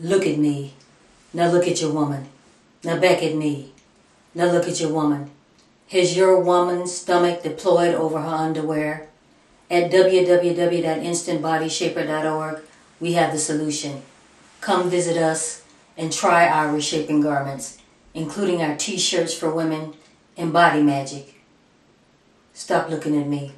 Look at me. Now look at your woman. Now back at me. Now look at your woman. Has your woman's stomach deployed over her underwear? At www.instantbodyshaper.org, we have the solution. Come visit us and try our reshaping garments, including our t-shirts for women and body magic. Stop looking at me.